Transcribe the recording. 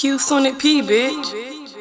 Q Sonic P, bitch.